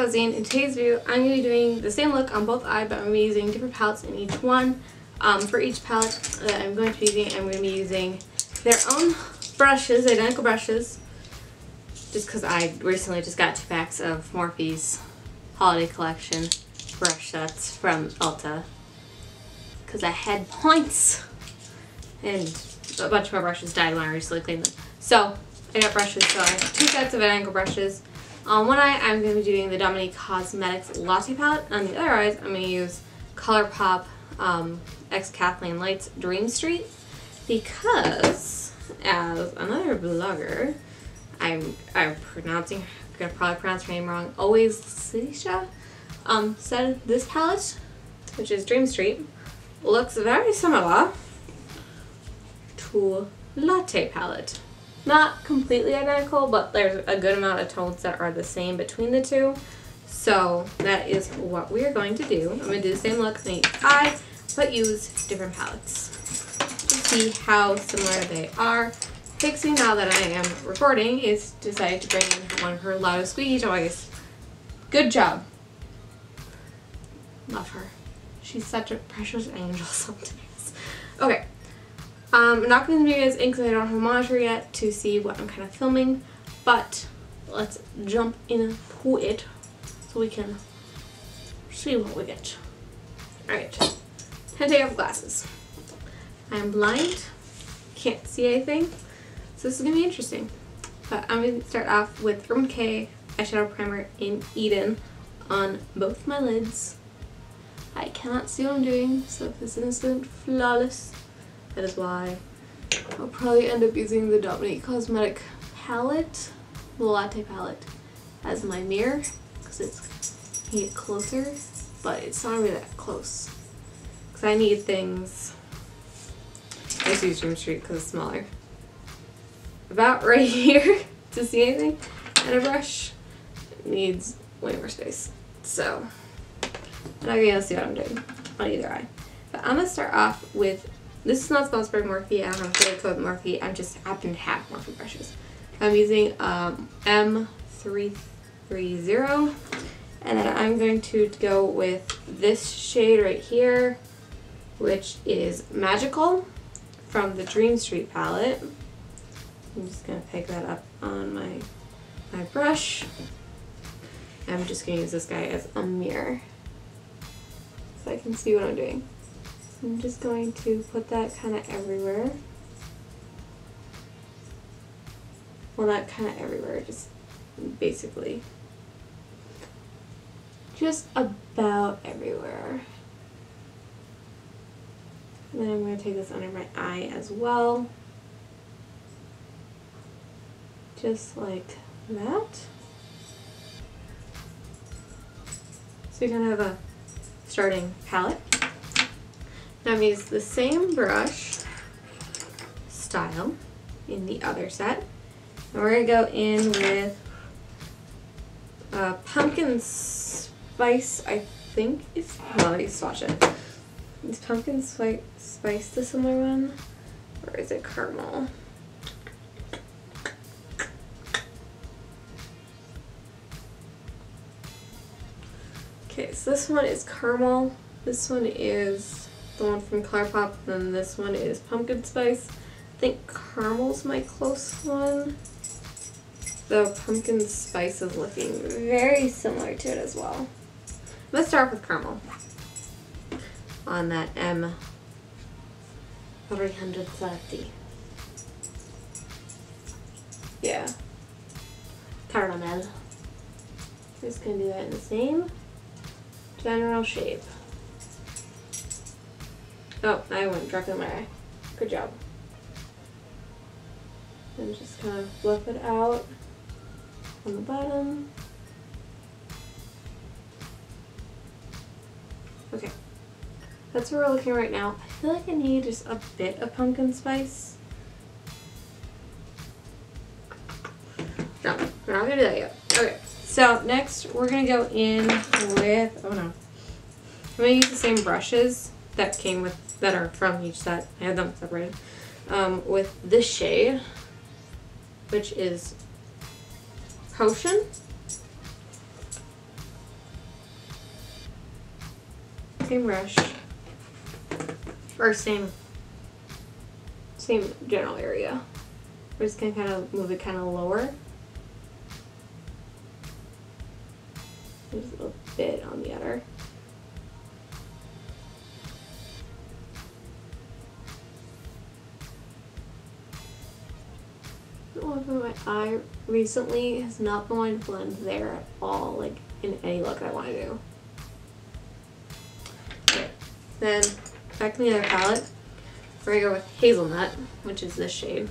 Buzzing. In today's video, I'm going to be doing the same look on both eyes, but I'm going to be using different palettes in each one. Um, for each palette that I'm going to be using, I'm going to be using their own brushes, identical brushes, just because I recently just got two packs of Morphe's holiday collection brush sets from Ulta. Because I had points, and a bunch of my brushes died when I recently cleaned them. So, I got brushes, so I have two sets of identical brushes. On one eye, I'm going to be doing the Dominique Cosmetics Latte Palette. On the other eyes, I'm going to use ColourPop um, X Kathleen Lights Dream Street because, as another blogger, I'm I'm pronouncing gonna probably pronounce her name wrong. Always Sisha um, said this palette, which is Dream Street, looks very similar to Latte palette. Not completely identical, but there's a good amount of tones that are the same between the two. So that is what we are going to do. I'm going to do the same look on each eye, but use different palettes see how similar they are. Pixie, now that I am recording, is decided to bring in one of her loudest squeaky toys. Good job. Love her. She's such a precious angel sometimes. Okay, um, I'm not going to be as ink because I don't have a monitor yet to see what I'm kind of filming, but let's jump into it so we can see what we get. Alright, time to take off glasses. I'm blind, can't see anything, so this is going to be interesting. But I'm going to start off with Urban Decay eyeshadow primer in Eden on both my lids. I cannot see what I'm doing, so if this isn't flawless, that is why I'll probably end up using the Dominique Cosmetic palette, the latte palette, as my mirror because it's get closer, but it's not really that close because I need things. I just use Dream Street because it's smaller. About right here to see anything, and a brush needs way more space. So, I'm not gonna see what I'm doing on either eye. But I'm gonna start off with this is not sponsored by Morphe. I don't have a code Morphe. I just happen to have Morphe brushes. I'm using um, M330. And then I'm going to go with this shade right here, which is Magical from the Dream Street palette. I'm just going to pick that up on my, my brush. I'm just going to use this guy as a mirror so I can see what I'm doing. I'm just going to put that kind of everywhere. Well, not kind of everywhere, just basically. Just about everywhere. And then I'm going to take this under my eye as well. Just like that. So you kind of have a starting palette. I'm use the same brush style in the other set. And we're going to go in with uh, pumpkin spice, I think is, well, let me swatch it. Is pumpkin spice, spice the similar one? Or is it caramel? Okay, so this one is caramel. This one is the one from ColourPop, and this one is pumpkin spice. I think caramel's my close one. The pumpkin spice is looking very similar to it as well. Let's start with caramel on that M 330. Yeah. Caramel. Just gonna do that in the same general shape. Oh, I went directly in my eye. Good job. And just kind of fluff it out on the bottom. Okay. That's where we're looking right now. I feel like I need just a bit of pumpkin spice. No, we're not gonna do that yet. Okay, so next we're gonna go in with, oh no. I'm gonna use the same brushes that came with that are from each set. I had them separated. Um, with this shade, which is Potion. Same brush. Or same, same general area. We're just gonna kind of move it kind of lower. Just a little bit on the other. My eye recently has not been wanting to blend there at all, like in any look I want to do. Okay, then back in the other palette, we're gonna go with Hazelnut, which is this shade.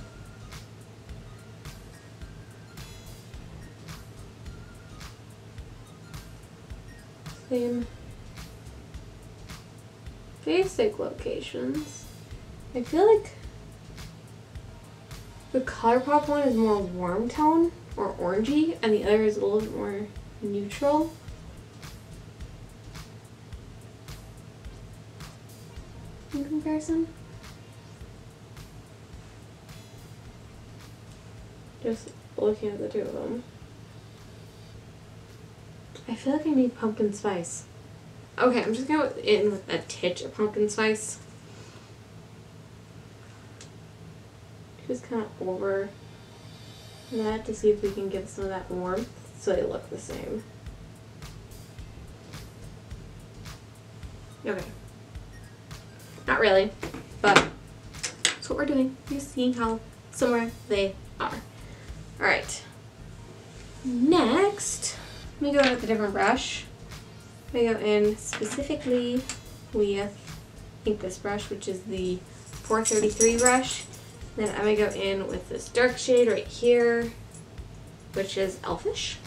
Same basic locations. I feel like the ColourPop one is more warm tone or orangey, and the other is a little bit more neutral. In comparison. Just looking at the two of them. I feel like I need pumpkin spice. Okay, I'm just gonna go in with a titch of pumpkin spice. just kind of over that to see if we can get some of that warmth so they look the same. Okay. Not really, but that's what we're doing. Just seeing how similar they are. Alright. Next, let me go with a different brush. I go in specifically with, I think this brush, which is the 433 brush. Then I'm going to go in with this dark shade right here, which is Elfish.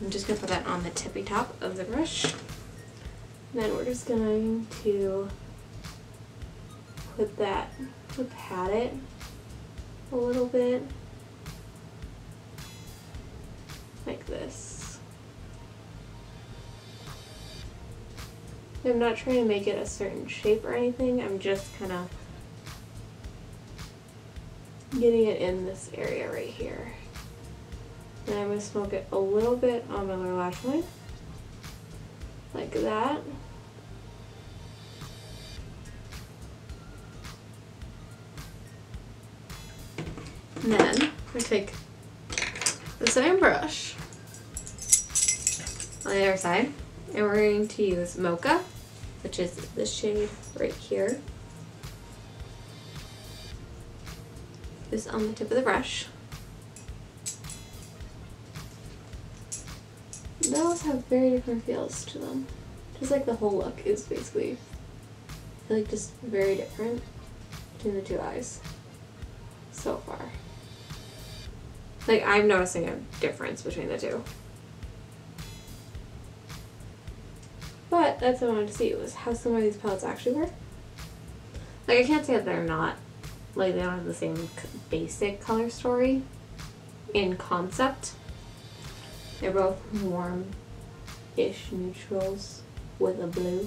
I'm just going to put that on the tippy top of the brush. And then we're just going to put that, pat it a little bit, I'm not trying to make it a certain shape or anything, I'm just kind of getting it in this area right here. And I'm going to smoke it a little bit on my lower lash line, like that. And then we take the same brush on the other side and we're going to use Mocha, which is this shade right here. This on the tip of the brush. Those have very different feels to them. Just like the whole look is basically, like just very different between the two eyes so far. Like I'm noticing a difference between the two. That's what I wanted to see was how similar these palettes actually were. Like I can't say that they're not, like they don't have the same basic color story in concept. They're both warm-ish neutrals with a blue.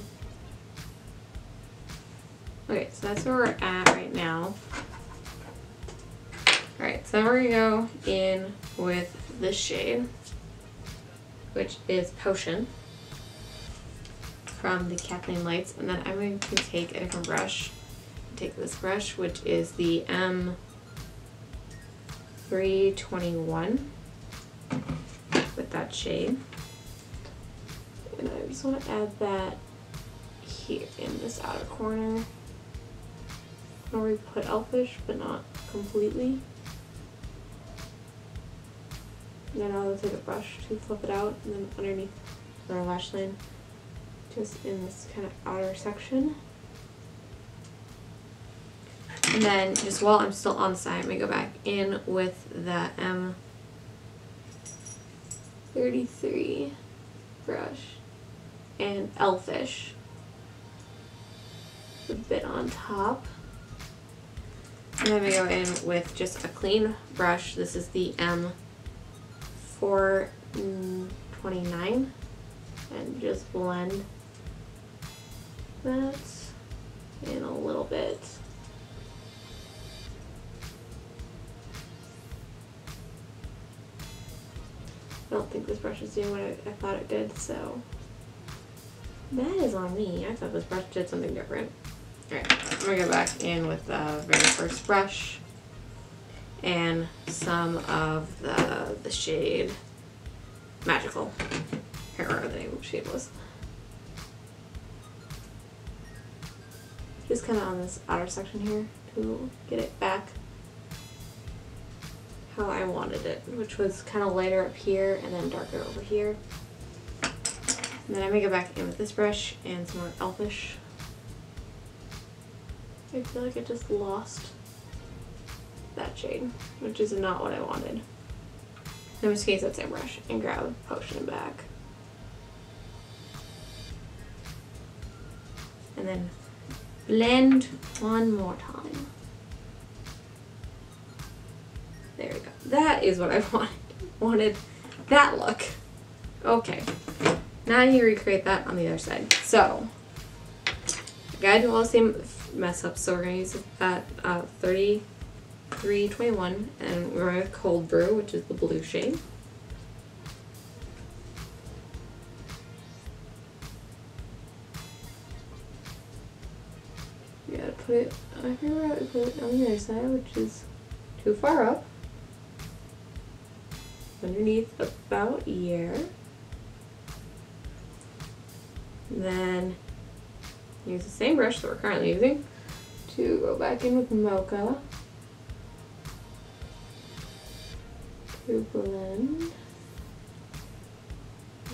Okay, so that's where we're at right now. Alright, so we're gonna go in with this shade, which is Potion from the Kathleen Lights and then I'm going to take a different brush. Take this brush which is the M321 with that shade. And I just want to add that here in this outer corner where we put Elfish but not completely. And then I'll take a brush to flip it out and then underneath our lash line just in this kind of outer section. And then just while I'm still on the side, I'm going to go back in with the M33 brush and Elfish. A bit on top. And then we go in with just a clean brush. This is the M429 and just blend that in a little bit. I don't think this brush is doing what I, I thought it did, so that is on me. I thought this brush did something different. Alright, I'm gonna go back in with the very first brush and some of the the shade Magical. I can't remember the name of the shade was. Just kind of on this outer section here to get it back how I wanted it, which was kind of lighter up here and then darker over here. And then I'm gonna go back in with this brush and some more Elfish. I feel like I just lost that shade, which is not what I wanted. I'm just gonna use that same brush and grab Potion back. And then blend one more time. There we go. That is what I wanted. Wanted that look. Okay. Now to recreate that on the other side. So, I do all the same mess ups. So we're gonna use that uh, 3321 and we're going to cold brew, which is the blue shade. Put it, I figure to put it on the other side, which is too far up. Underneath about here. Then use the same brush that we're currently using to go back in with Mocha to blend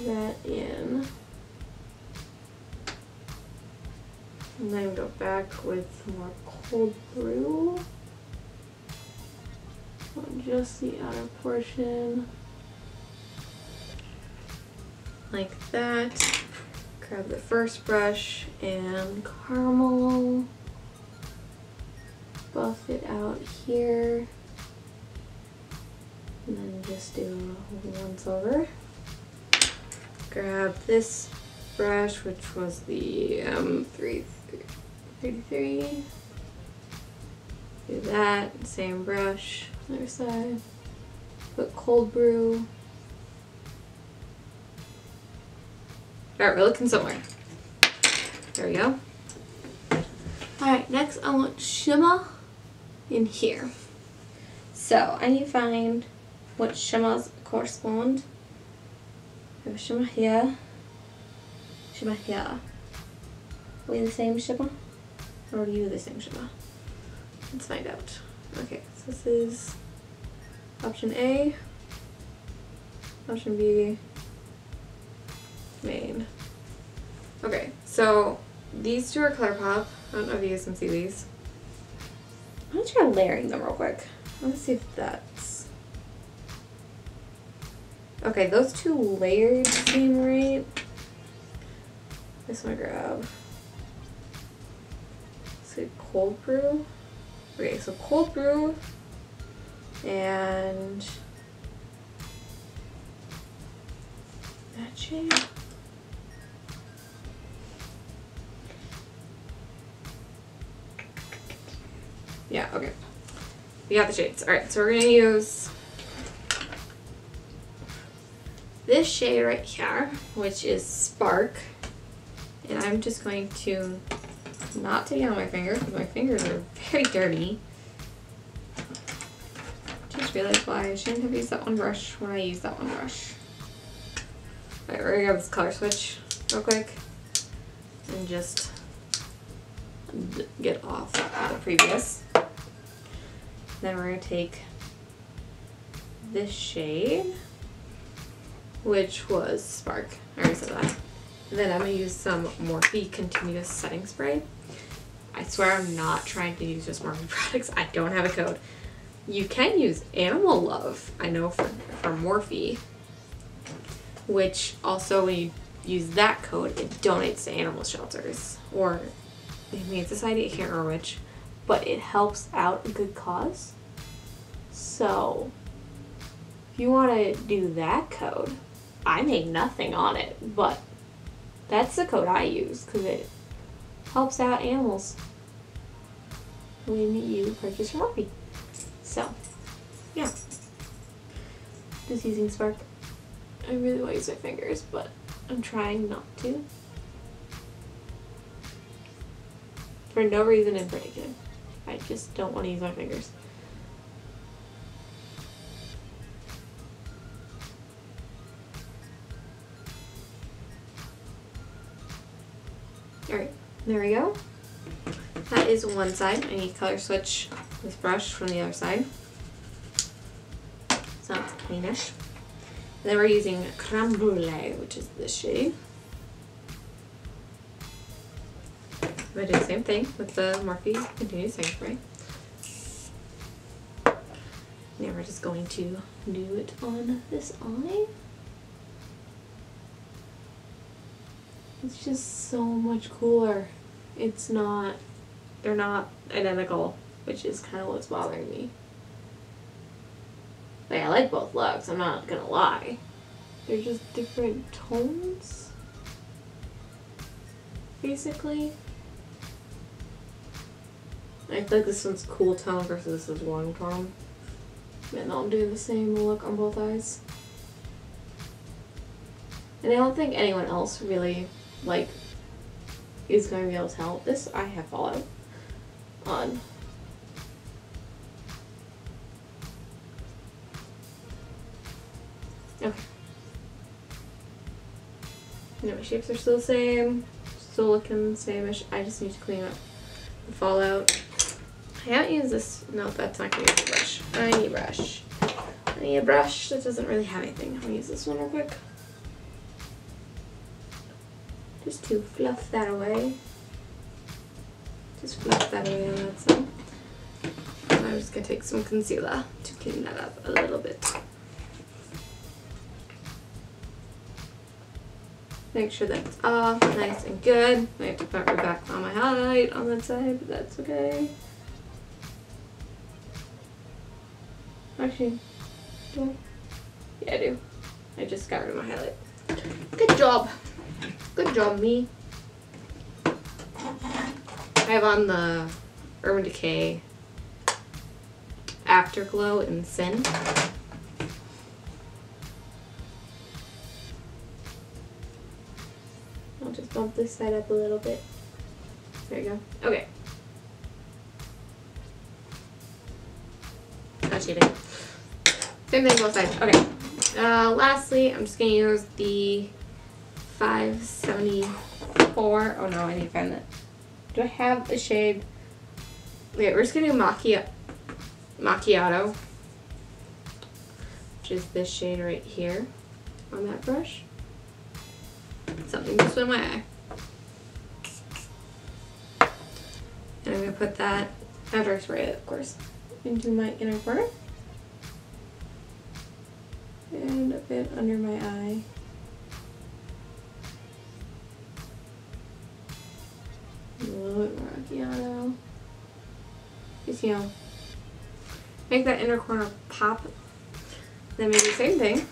that in. And then go back with more cold brew. On just the outer portion. Like that. Grab the first brush and caramel. Buff it out here. And then just do once over. Grab this brush, which was the um, M3 33. Do that, same brush, other side. Put cold brew. Alright, we're looking somewhere. There we go. Alright, next I want shimmer in here. So I need to find what shimmers correspond. I have shimmer here, shimmer here. We the same shimmer? Or are you the same shimmer? Let's find out. Okay, so this is option A, option B, main. Okay, so these two are ColourPop. I don't know if you guys can see these. I'm gonna try layering them real quick. Let's see if that's... Okay, those two layered seem right. This one grab. Cold brew. Okay, so cold brew and that shade. Yeah, okay. We got the shades. Alright, so we're gonna use this shade right here, which is Spark. And I'm just going to not take it on my finger because my fingers are very dirty. Just realized why I shouldn't have used that one brush when I used that one brush. Alright, we're gonna grab this color switch real quick and just get off the previous. Then we're to take this shade, which was Spark. I already said that. Then I'm going to use some Morphe Continuous Setting Spray. I swear I'm not trying to use just Morphe products. I don't have a code. You can use Animal Love, I know for, for Morphe, which also when you use that code, it donates to animal shelters or the Humane Society, I can't remember which but it helps out a good cause. So, if you want to do that code, I made nothing on it, but that's the code I use because it helps out animals when you purchase from Morphe. So, yeah. Just using Spark. I really want to use my fingers, but I'm trying not to. For no reason in particular. I just don't want to use my fingers. There we go. That is one side. I need to color switch this brush from the other side. So it's cleanish. then we're using Creme Brulee, which is this shade. I do the same thing with the Morphe Continuous Spray. Now we're just going to do it on this eye. It's just so much cooler. It's not, they're not identical, which is kind of what's bothering me. Like, I like both looks, I'm not gonna lie. They're just different tones, basically. I feel like this one's cool tone versus this is warm tone. And I'll do the same look on both eyes. And I don't think anyone else really, like, is going to be able to tell. This I have followed on. Okay. No, my shapes are still the same. Still looking the same. I just need to clean up the fallout. I haven't used this. No, that's not going to be a brush. I need a brush. I need a brush that doesn't really have anything. I'm going to use this one real quick. Just to fluff that away. Just fluff that away on that side. And I'm just going to take some concealer to clean that up a little bit. Make sure that's off, nice and good. I have to put right back on my highlight on that side, but that's okay. Actually, do I? Yeah, I do. I just got rid of my highlight. Good job. Good job, me. I have on the Urban Decay Afterglow in Sin. I'll just bump this side up a little bit. There you go. Okay. Not cheating. Same thing both sides. Okay. Uh, lastly, I'm just going to use the 574. Oh no, I need to find that. Do I have the shade? Okay, we're just to do macchia macchiato. Which is this shade right here on that brush. Something just went my eye. And I'm to put that, after I spray it of course, into my inner corner and a bit under my eye. You know, make that inner corner pop. Then maybe the same thing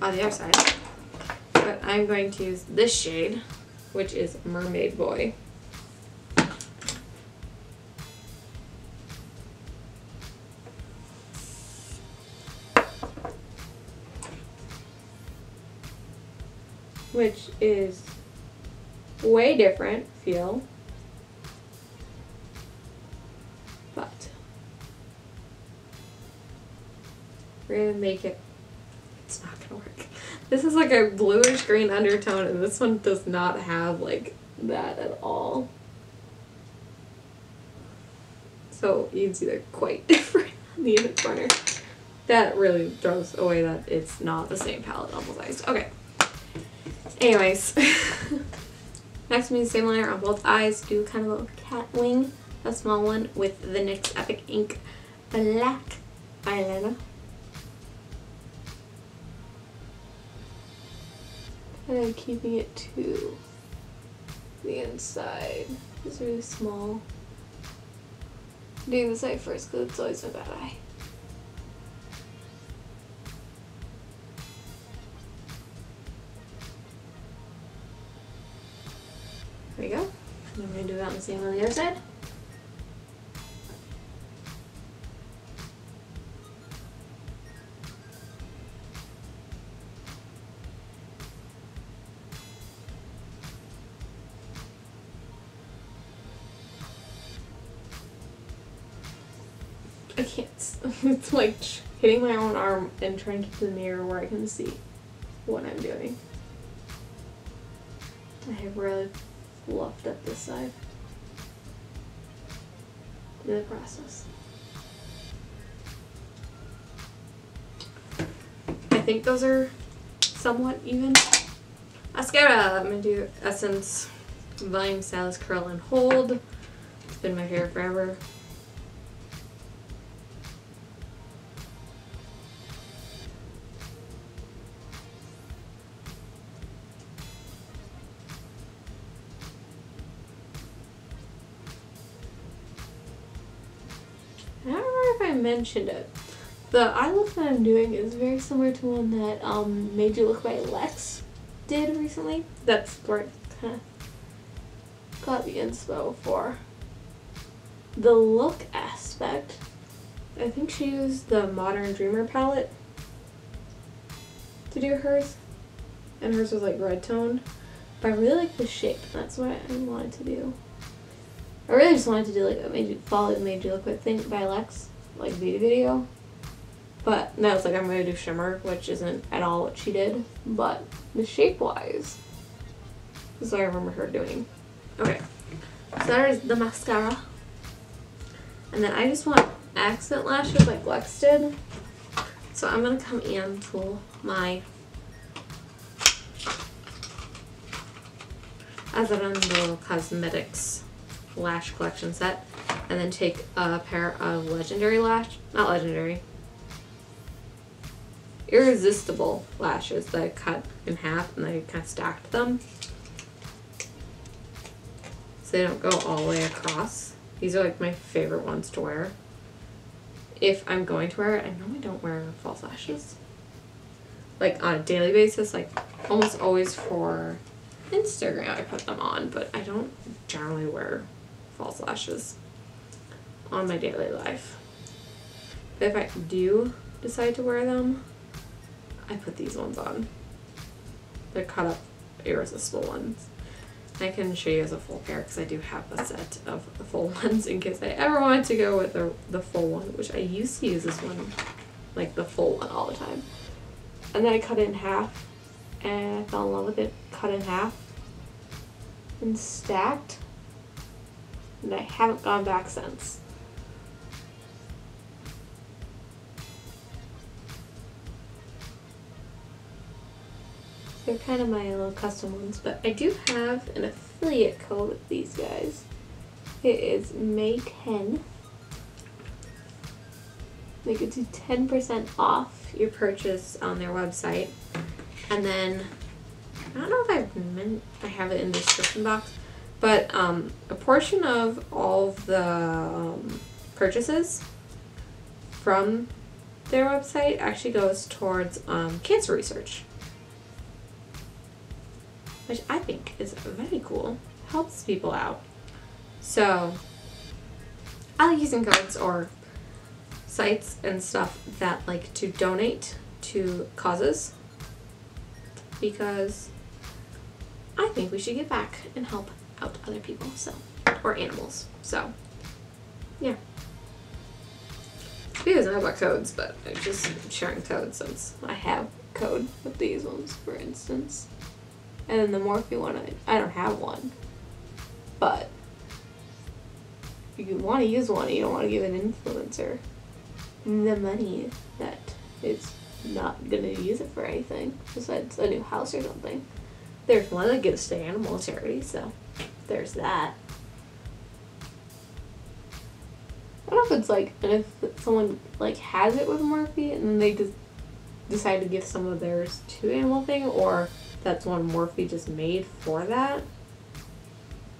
on the other side. But I'm going to use this shade, which is Mermaid Boy. which is way different feel. We're gonna make it, it's not gonna work. This is like a bluish green undertone and this one does not have like that at all. So you can see they're quite different on the inner corner. That really throws away that it's not the same palette on both sides. Okay. Anyways, next the same liner on both eyes. Do kind of a cat wing, a small one with the NYX Epic Ink Black eyeliner. And keeping it to the inside. It's really small. Doing the side first because it's always a bad eye. There we go. And I'm going to do that the same on the other side. I can't. It's like hitting my own arm and trying to get to the mirror where I can see what I'm doing. I have really fluffed up this side in the process. I think those are somewhat even. Mascara. I'm gonna do Essence Volume Stylist Curl and Hold. It's been my favorite forever. Mentioned it. The eye look that I'm doing is very similar to one that um, Made You Look by Lex did recently. That's where I got the inspo for. The look aspect, I think she used the Modern Dreamer palette to do hers. And hers was like red toned. But I really like the shape. That's what I wanted to do. I really just wanted to do like a made you follow made you look like thing by Lex, like beauty video. But now it's like I'm gonna do shimmer, which isn't at all what she did. But the shape wise, this is what I remember her doing. Okay, so that is the mascara. And then I just want accent lashes like Lex did. So I'm gonna come into my Azeredo Cosmetics lash collection set and then take a pair of legendary lash not legendary irresistible lashes that I cut in half and I kind of stacked them. So they don't go all the way across. These are like my favorite ones to wear. If I'm going to wear it I normally don't wear false lashes. Like on a daily basis like almost always for Instagram I put them on but I don't generally wear false lashes on my daily life. But if I do decide to wear them, I put these ones on. They're cut up irresistible ones. I can show you as a full pair because I do have a set of the full ones in case I ever wanted to go with the, the full one, which I used to use this one, like the full one all the time. And then I cut it in half and I fell in love with it, cut in half and stacked and I haven't gone back since. They're kind of my little custom ones, but I do have an affiliate code with these guys. It is Mae 10. They could do 10% off your purchase on their website. And then, I don't know if I've meant, I have it in the description box, but um, a portion of all of the um, purchases from their website actually goes towards um, cancer research, which I think is very cool. Helps people out. So I like using codes or sites and stuff that like to donate to causes because I think we should give back and help out other people, so or animals. So yeah. He doesn't know about codes, but I'm just sharing codes since I have code with these ones, for instance. And then the you want to, I don't have one, but if you want to use one, you don't want to give an influencer the money that is not gonna use it for anything besides a new house or something. There's one that gives to animal charity, so there's that. I don't know if it's like, if someone like has it with Morphe and then they just decide to give some of theirs to Animal Thing, or that's one Morphe just made for that.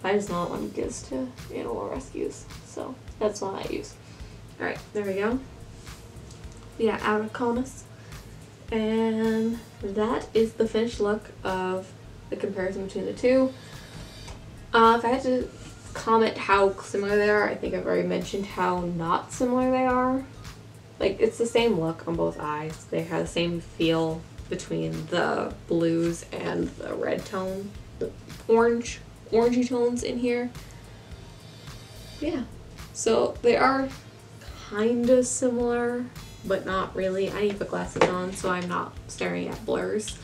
I just know that one gives to animal rescues, so that's one I use. Alright, there we go. Yeah, out of conus. And that is the finished look of the comparison between the two. Uh, if I had to comment how similar they are, I think I've already mentioned how not similar they are. Like, it's the same look on both eyes. They have the same feel between the blues and the red tone, the orange, orangey tones in here. Yeah, so they are kind of similar, but not really. I need to put glasses on so I'm not staring at blurs.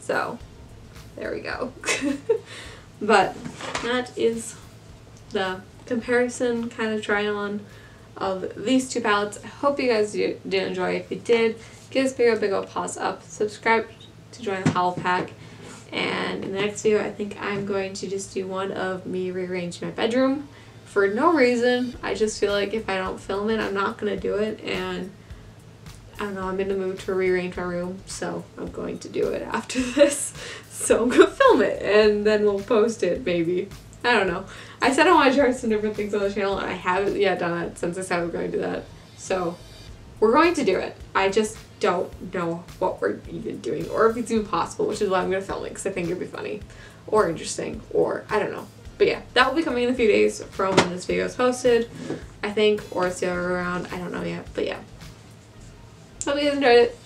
So, there we go. but that is the comparison kind of try on of these two palettes. I hope you guys did, enjoy. If you did, give this video a big old pause up, subscribe to join the Howl Pack, and in the next video I think I'm going to just do one of me rearranging my bedroom for no reason. I just feel like if I don't film it, I'm not going to do it, and I don't know, I'm in the mood to rearrange my room, so I'm going to do it after this. So I'm to film it, and then we'll post it, maybe. I don't know. I said I want to try some different things on the channel, and I haven't yet done it since I said I was going to do that. So, we're going to do it. I just don't know what we're even doing, or if it's even possible, which is why I'm going to film it, because I think it'd be funny, or interesting, or I don't know. But yeah, that will be coming in a few days from when this video is posted, I think, or it's the other way around. I don't know yet, but yeah. Hope you guys enjoyed it.